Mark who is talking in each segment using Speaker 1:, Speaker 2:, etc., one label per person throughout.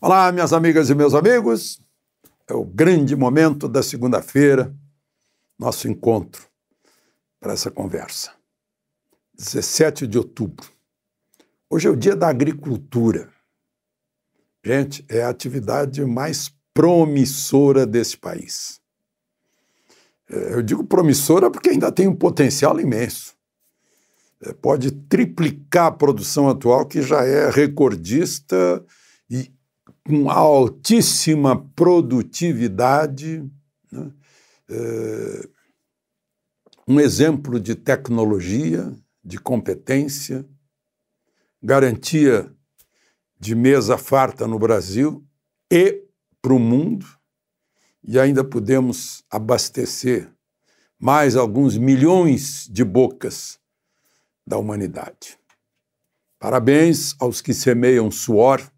Speaker 1: Olá, minhas amigas e meus amigos. É o grande momento da segunda-feira, nosso encontro para essa conversa. 17 de outubro. Hoje é o dia da agricultura. Gente, é a atividade mais promissora desse país. É, eu digo promissora porque ainda tem um potencial imenso. É, pode triplicar a produção atual, que já é recordista e com altíssima produtividade, né? é, um exemplo de tecnologia, de competência, garantia de mesa farta no Brasil e para o mundo, e ainda podemos abastecer mais alguns milhões de bocas da humanidade. Parabéns aos que semeiam suor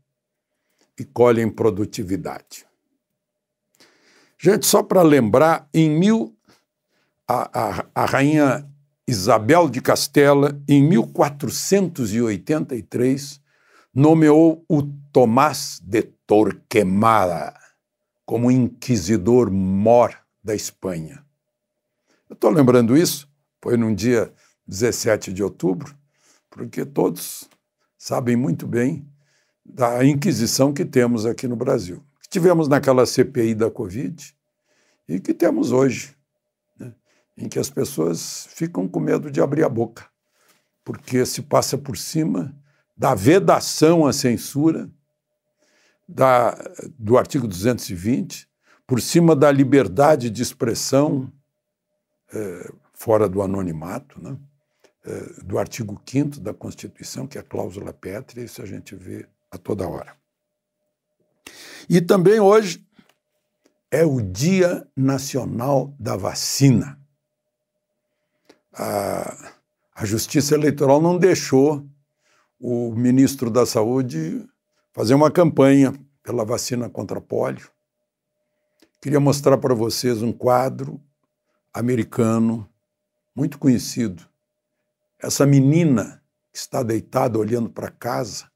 Speaker 1: e colhem produtividade. Gente, só para lembrar, em mil, a, a, a rainha Isabel de Castela, em 1483, nomeou o Tomás de Torquemada como inquisidor mor da Espanha. Eu estou lembrando isso, foi num dia 17 de outubro, porque todos sabem muito bem da Inquisição que temos aqui no Brasil. Que tivemos naquela CPI da Covid e que temos hoje, né, em que as pessoas ficam com medo de abrir a boca, porque se passa por cima da vedação à censura da, do artigo 220, por cima da liberdade de expressão é, fora do anonimato, né? é, do artigo 5 da Constituição, que é a cláusula pétrea, isso a gente vê a toda hora. E também hoje é o Dia Nacional da Vacina. A, a Justiça Eleitoral não deixou o ministro da Saúde fazer uma campanha pela vacina contra pólio. Queria mostrar para vocês um quadro americano muito conhecido. Essa menina que está deitada olhando para casa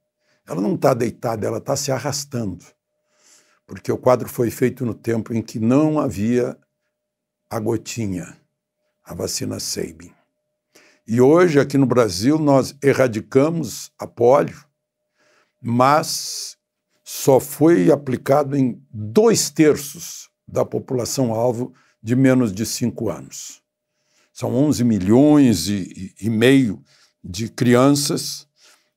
Speaker 1: ela não está deitada, ela está se arrastando, porque o quadro foi feito no tempo em que não havia a gotinha, a vacina Sabin. E hoje, aqui no Brasil, nós erradicamos a polio, mas só foi aplicado em dois terços da população-alvo de menos de cinco anos. São 11 milhões e, e, e meio de crianças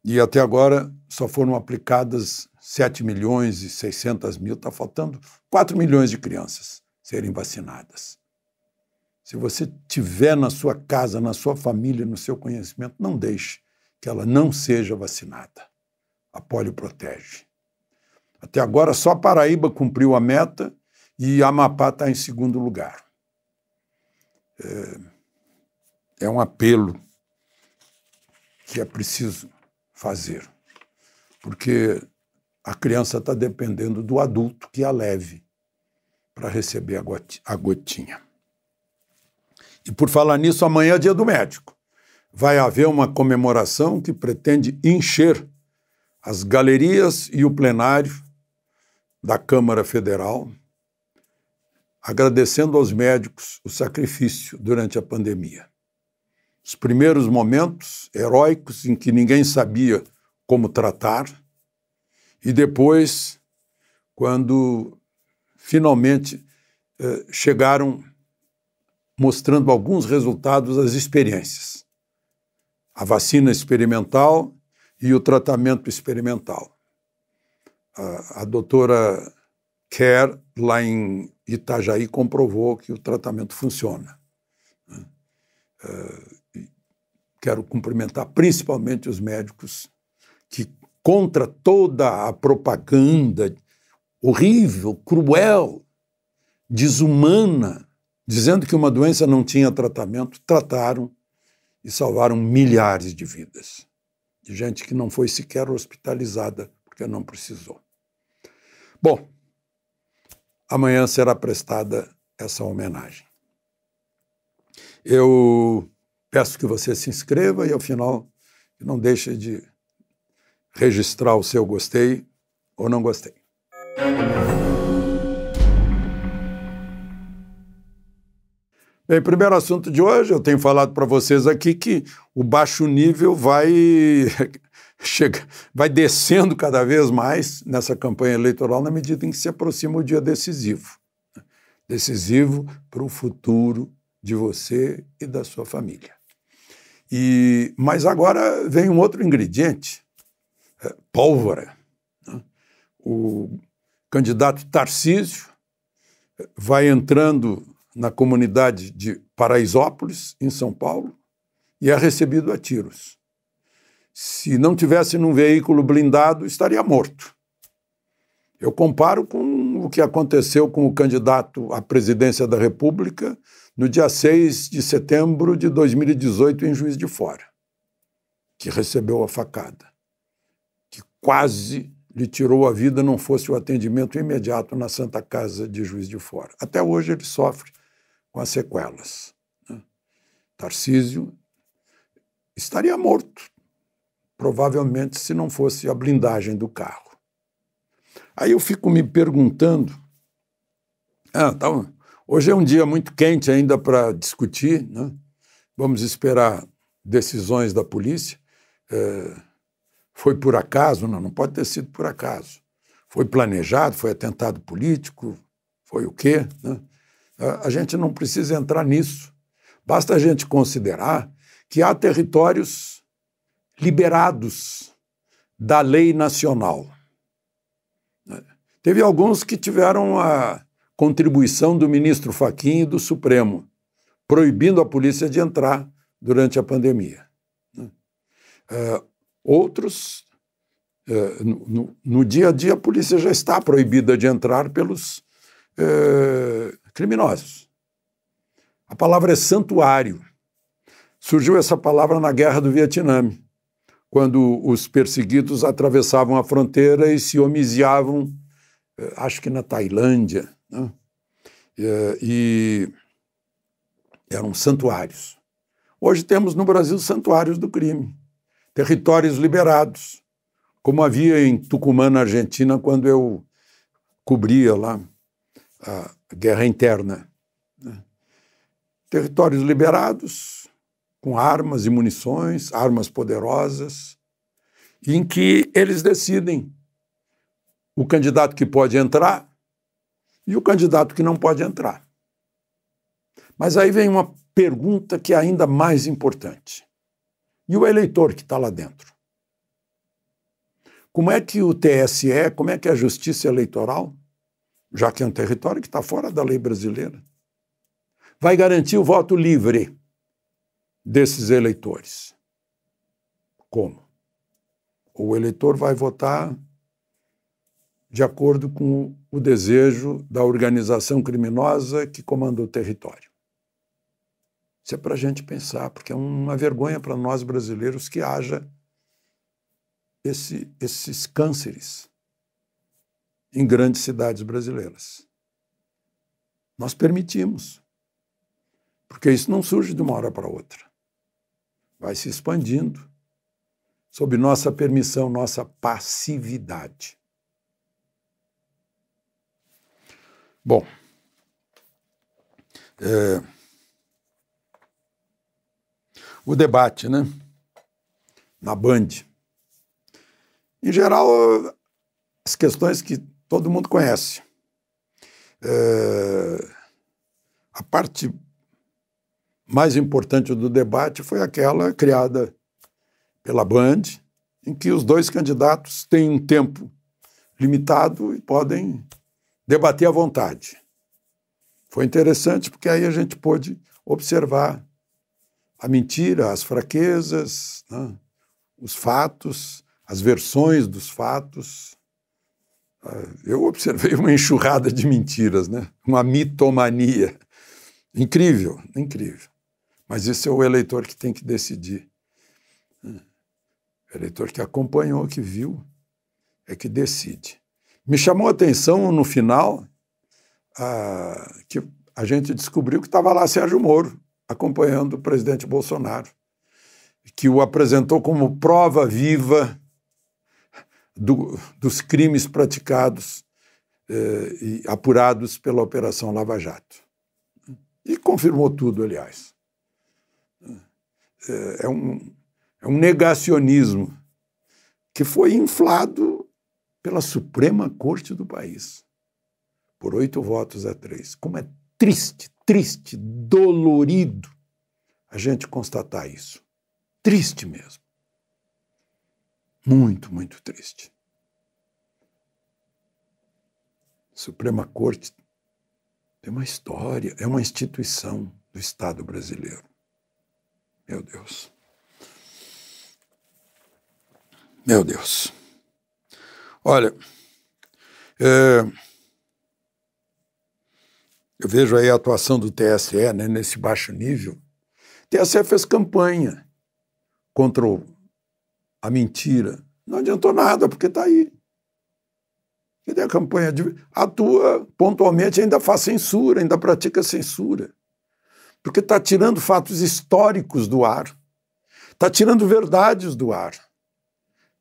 Speaker 1: e até agora só foram aplicadas 7 milhões e 600 mil, está faltando 4 milhões de crianças serem vacinadas. Se você tiver na sua casa, na sua família, no seu conhecimento, não deixe que ela não seja vacinada. A polio protege. Até agora, só Paraíba cumpriu a meta e Amapá está em segundo lugar. É, é um apelo que é preciso fazer porque a criança está dependendo do adulto que a leve para receber a gotinha. E por falar nisso, amanhã é dia do médico. Vai haver uma comemoração que pretende encher as galerias e o plenário da Câmara Federal, agradecendo aos médicos o sacrifício durante a pandemia. Os primeiros momentos heróicos em que ninguém sabia como tratar, e depois, quando finalmente eh, chegaram mostrando alguns resultados das experiências. A vacina experimental e o tratamento experimental. A, a doutora Kerr, lá em Itajaí, comprovou que o tratamento funciona. Né? Quero cumprimentar principalmente os médicos que contra toda a propaganda horrível, cruel, desumana, dizendo que uma doença não tinha tratamento, trataram e salvaram milhares de vidas. De gente que não foi sequer hospitalizada porque não precisou. Bom, amanhã será prestada essa homenagem. Eu peço que você se inscreva e, ao final, não deixe de registrar o seu gostei ou não gostei. Bem, primeiro assunto de hoje, eu tenho falado para vocês aqui que o baixo nível vai chega, vai descendo cada vez mais nessa campanha eleitoral na medida em que se aproxima o dia decisivo. Decisivo para o futuro de você e da sua família. E, mas agora vem um outro ingrediente, é, pólvora. Né? O candidato Tarcísio vai entrando na comunidade de Paraisópolis, em São Paulo, e é recebido a tiros. Se não tivesse num veículo blindado, estaria morto. Eu comparo com o que aconteceu com o candidato à presidência da República no dia 6 de setembro de 2018 em Juiz de Fora, que recebeu a facada, que quase lhe tirou a vida não fosse o atendimento imediato na Santa Casa de Juiz de Fora. Até hoje ele sofre com as sequelas. Né? Tarcísio estaria morto, provavelmente, se não fosse a blindagem do carro. Aí eu fico me perguntando. Ah, tá, hoje é um dia muito quente ainda para discutir, né? vamos esperar decisões da polícia. É, foi por acaso? Não, não pode ter sido por acaso. Foi planejado, foi atentado político, foi o quê? Né? A gente não precisa entrar nisso. Basta a gente considerar que há territórios liberados da lei nacional. Teve alguns que tiveram a contribuição do ministro Faquim e do Supremo, proibindo a polícia de entrar durante a pandemia. Uh, outros, uh, no, dia a dia, a polícia já está proibida de entrar pelos uh, criminosos. A palavra é santuário. Surgiu essa palavra na Guerra do Vietnã, quando os perseguidos atravessavam a fronteira e se homiziavam, acho que na Tailândia, né? E eram santuários. Hoje temos no Brasil santuários do crime, territórios liberados, como havia em Tucumã, na Argentina, quando eu cobria lá a guerra interna. Né? Territórios liberados, com armas e munições, armas poderosas, em que eles decidem o candidato que pode entrar e o candidato que não pode entrar. Mas aí vem uma pergunta que é ainda mais importante. E o eleitor que está lá dentro? Como é que o TSE, como é que a Justiça Eleitoral já que é um território que está fora da lei brasileira, vai garantir o voto livre desses eleitores. Como? O eleitor vai votar de acordo com o desejo da organização criminosa que comanda o território. Isso é para a gente pensar, porque é uma vergonha para nós brasileiros que haja esse, esses cânceres em grandes cidades brasileiras. Nós permitimos, porque isso não surge de uma hora para outra. Vai se expandindo sob nossa permissão, nossa passividade. Bom, é, o debate, né? Na Band. Em geral, as questões que todo mundo conhece. É, a parte mais importante do debate foi aquela criada pela Band, em que os dois candidatos têm um tempo limitado e podem debater à vontade. Foi interessante porque aí a gente pôde observar a mentira, as fraquezas, né? os fatos, as versões dos fatos, eu observei uma enxurrada de mentiras, né? uma mitomania. Incrível, incrível. Mas isso é o eleitor que tem que decidir. O eleitor que acompanhou, que viu, é que decide. Me chamou a atenção no final a, que a gente descobriu que estava lá Sérgio Moro, acompanhando o presidente Bolsonaro, que o apresentou como prova viva do, dos crimes praticados eh, apurados pela Operação Lava Jato. E confirmou tudo, aliás. É, é um, é um negacionismo que foi inflado pela Suprema Corte do país, por oito votos a três. Como é triste, triste, dolorido a gente constatar isso. Triste mesmo. Muito, muito triste. Suprema Corte tem uma história, é uma instituição do Estado brasileiro. Meu Deus. Meu Deus. Olha, é, eu vejo aí a atuação do TSE né, nesse baixo nível. O TSE fez campanha contra a mentira. Não adiantou nada, porque está aí. Cadê a campanha de. Atua pontualmente, ainda faz censura, ainda pratica censura. Porque está tirando fatos históricos do ar. Está tirando verdades do ar.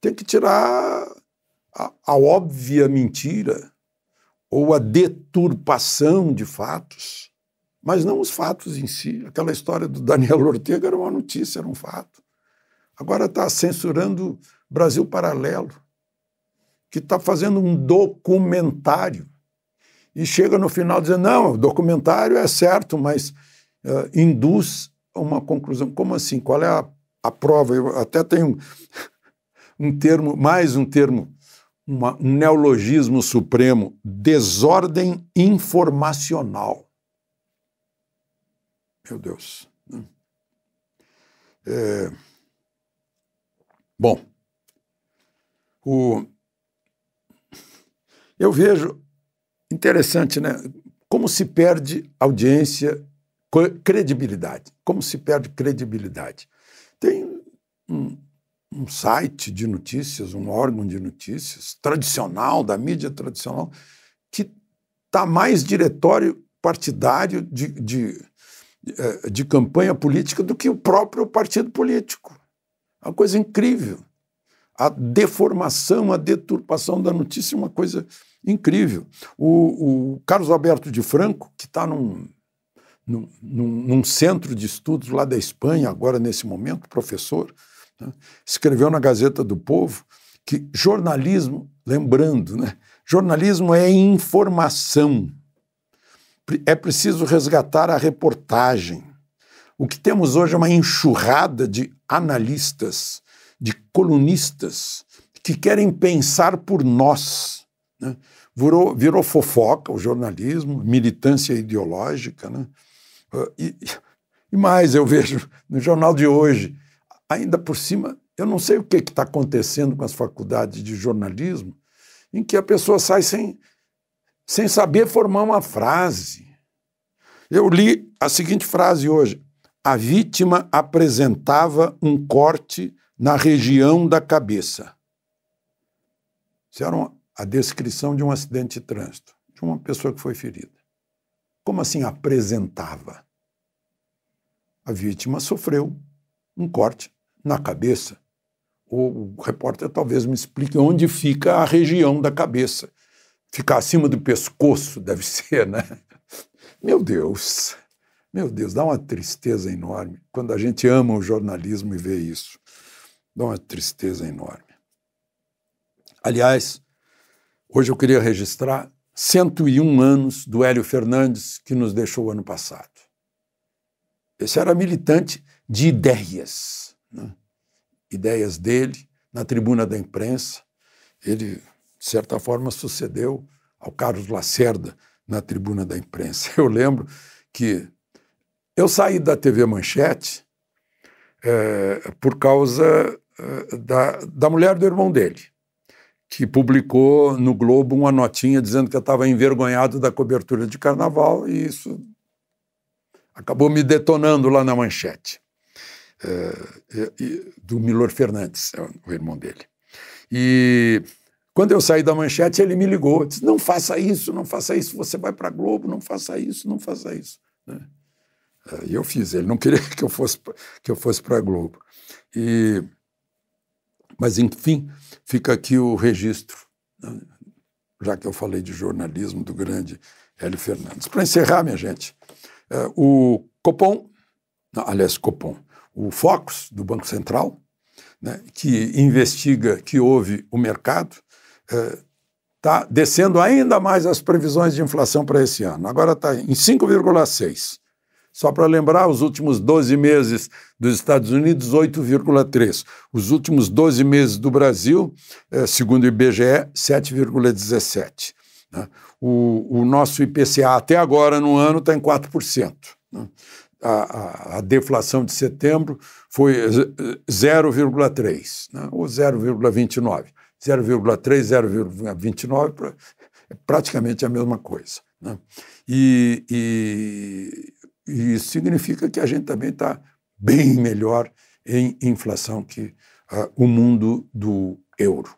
Speaker 1: Tem que tirar a, óbvia mentira ou a deturpação de fatos, mas não os fatos em si. Aquela história do Daniel Ortega era uma notícia, era um fato. Agora está censurando Brasil Paralelo que está fazendo um documentário e chega no final dizendo: não, o documentário é certo, mas uh, induz a uma conclusão. Como assim? Qual é a, a prova? Eu até tenho um termo, mais um termo, uma, um neologismo supremo: desordem informacional. Meu Deus. É... Bom, o, eu vejo interessante, né? Como se perde audiência, credibilidade. Como se perde credibilidade. Tem um, um site de notícias, um órgão de notícias tradicional, da mídia tradicional, que está mais diretório partidário de, de, eh, de campanha política do que o próprio partido político. É uma coisa incrível a deformação, a deturpação da notícia é uma coisa incrível. O, o Carlos Alberto de Franco, que está num, num, num, centro de estudos lá da Espanha, agora nesse momento, professor, né, escreveu na Gazeta do Povo que jornalismo, lembrando, né, jornalismo é informação. É preciso resgatar a reportagem. O que temos hoje é uma enxurrada de analistas, de colunistas que querem pensar por nós. Né? Virou, virou fofoca o jornalismo, militância ideológica. Né? Ah, e, e mais, eu vejo no jornal de hoje, ainda por cima, eu não sei o que está acontecendo com as faculdades de jornalismo, em que a pessoa sai sem, sem saber formar uma frase. Eu li a seguinte frase hoje: a vítima apresentava um corte na região da cabeça. Isso era a descrição de um acidente de trânsito, de uma pessoa que foi ferida. Como assim apresentava? A vítima sofreu um corte na cabeça. O repórter talvez me explique onde fica a região da cabeça. Ficar acima do pescoço, deve ser, né? Meu Deus, meu Deus, dá uma tristeza enorme quando a gente ama o jornalismo e vê isso dá uma tristeza enorme. Aliás, hoje eu queria registrar 101 anos do Hélio Fernandes, que nos deixou ano passado. Esse era militante de ideias, né? ideias dele na tribuna da imprensa. Ele, de certa forma, sucedeu ao Carlos Lacerda na tribuna da imprensa. Eu lembro que eu saí da TV Manchete é, por causa eh, da, da mulher do irmão dele, que publicou no Globo uma notinha dizendo que eu estava envergonhado da cobertura de carnaval, e isso acabou me detonando lá na manchete. É, do Milor Fernandes, é o irmão dele. E quando eu saí da manchete, ele me ligou, disse: Não faça isso, não faça isso, você vai para Globo, não faça isso, não faça isso. Né? E eu fiz, ele não queria que eu fosse, que eu fosse para a Globo. E mas, enfim, fica aqui o registro. Né? já que eu falei de jornalismo do grande Hélio Fernandes. Para encerrar, minha gente, é, o Copom, aliás, Copom, o Focus, do Banco Central, né, que investiga que houve o mercado, está é, descendo ainda mais as previsões de inflação para esse ano. Agora está em 5,6%. Só para lembrar, os últimos 12 meses dos Estados Unidos, 8,3. Os últimos 12 meses do Brasil, eh, segundo o IBGE, 7,17. Né? O, o, nosso IPCA até agora no ano está em 4%. Né? A, a, deflação de setembro foi 0,3, né? ou 0,29. 0,3, 0,29 é praticamente a mesma coisa. Né? E, e e isso significa que a gente também está bem melhor em inflação que uh, o mundo do euro.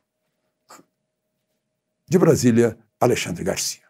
Speaker 1: De Brasília, Alexandre Garcia.